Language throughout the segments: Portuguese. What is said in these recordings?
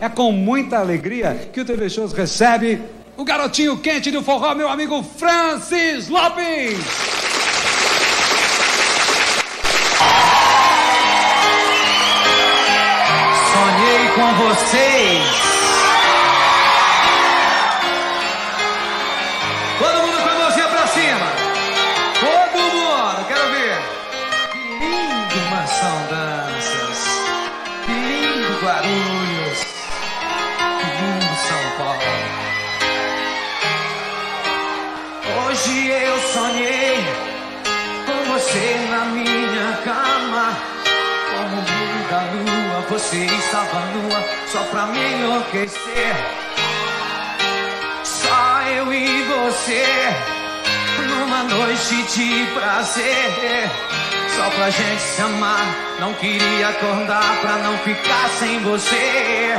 É com muita alegria que o TV Shows recebe o garotinho quente do forró, meu amigo Francis Lopes. Sonhei com vocês. Todo mundo com a mãozinha pra cima. Todo mundo, quero ver. Que lindo Mansão Danças. Que lindo Guarulhos. Hoje eu sonhei com você na minha cama. Como da lua, você estava nua só pra me enlouquecer. Só eu e você, numa noite de prazer. Só pra gente se amar, não queria acordar pra não ficar sem você.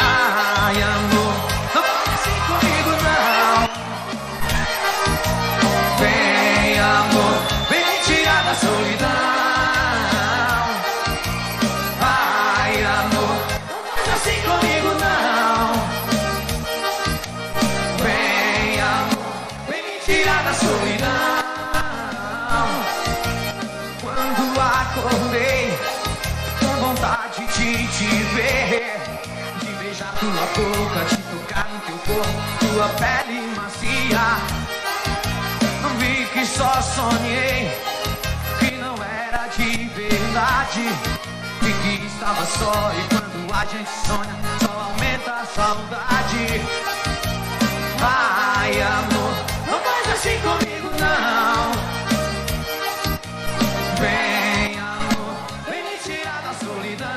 Ai, amor, solidão. Quando acordei, com vontade de te ver, de beijar tua boca, de tocar no teu corpo, tua pele macia. Vi que só sonhei, que não era de verdade. Vi que estava só e quando a gente sonha, só aumenta a saudade. Ai, amor, Vem, amor, vem me tirar da solidão.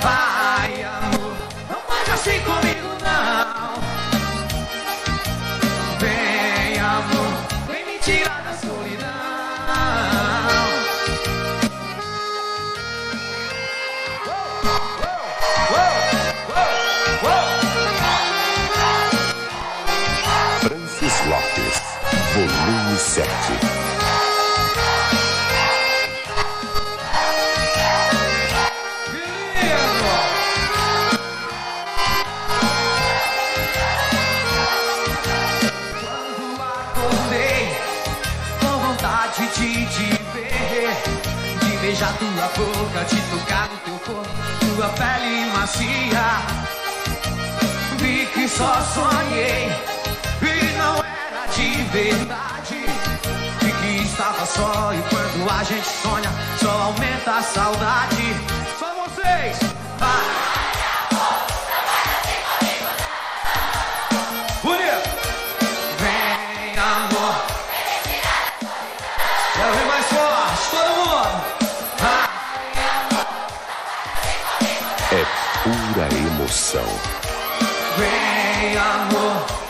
Vai, amor, não faz assim comigo, não. Vem, amor, vem me tirar da solidão. Francis Lopes, volume 7. De te ver, de beijar tua boca, de tocar no teu corpo, tua pele macia. Vi que só sonhei e não era de verdade. Vi que estava só e quando a gente sonha, só aumenta a saudade. Só vocês! É pura emoção. vem, amor.